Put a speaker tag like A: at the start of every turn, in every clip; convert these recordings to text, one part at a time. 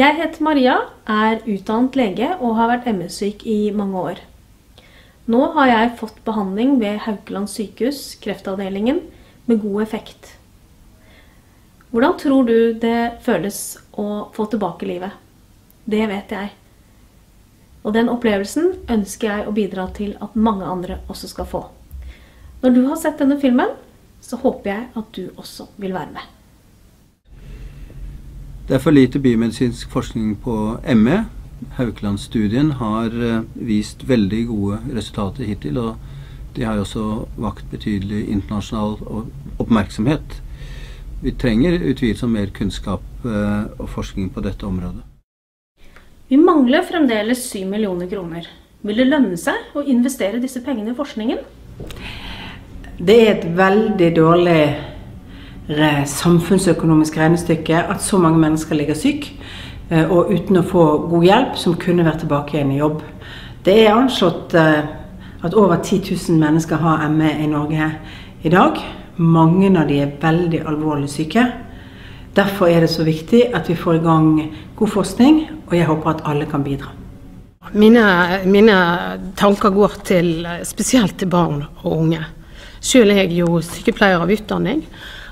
A: Jeg heter Maria, er utdannet lege og har vært ME-syk i mange år. Nå har jeg fått behandling ved Haukeland sykehus, kreftavdelingen, med god effekt. Hvordan tror du det føles å få tilbake livet? Det vet jeg. Og den opplevelsen ønsker jeg å bidra til at mange andre også skal få. Når du har sett denne filmen, så håper jeg at du også vil være med.
B: Det er for lite biomedisinsk forskning på ME. Haukeland-studien har eh, vist veldig gode resultater hittil. Og de har også vakt betydelig internasjonal oppmerksomhet. Vi trenger utvilsomt mer kunnskap eh, og forskning på dette området.
A: Vi mangler fremdeles 7 millioner kroner. Vil det lønne seg å investere disse pengene i forskningen?
C: Det er et veldig dårlig samfunnsøkonomisk regnestykke at så mange mennesker ligger syk eh, og uten å få god hjelp, som kunne vært tilbake igjen i jobb. Det er anslått eh, at over 10 000 mennesker har ME i Norge i dag. Mange av de er veldig alvorlig syke. Derfor er det så viktig at vi får i gang god forskning, og jeg håper at alle kan bidra.
D: Mine, mine tanker går til, spesielt til barn og unge. Selv er jeg jo sykepleier av utdanning.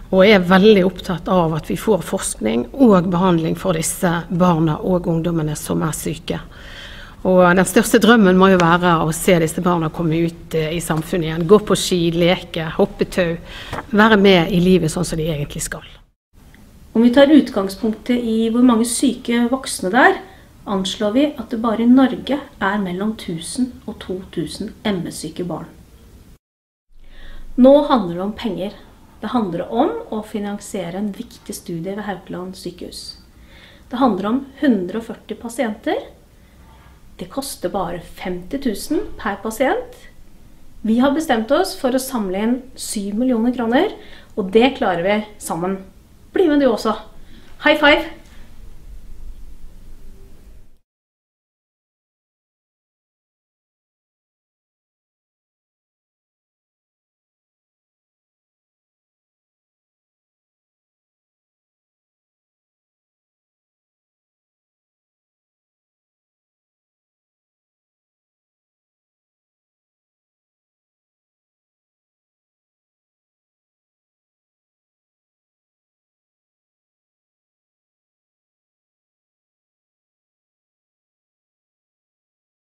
D: Og er veldig opptatt av at vi får forskning og behandling for disse barna og ungdommene som er syke. Og den største drømmen må jo være å se disse barna komme ut eh, i samfunnet igjen. Gå på ski, leke, hoppe tau. Være med i livet sånn som de egentlig skal.
A: Om vi tar utgangspunktet i hvor mange syke voksne det er, anslår vi at det bare i Norge er mellom 1000 og 2000 ME-syke barn. Nå handler det om penger. Det handler om å finansiere en viktig studie ved Haukeland sykehus. Det handler om 140 pasienter. Det koster bare 50 000 per pasient. Vi har bestemt oss for å samle inn 7 millioner kroner, og det klarer vi sammen. Bli med du også. High five!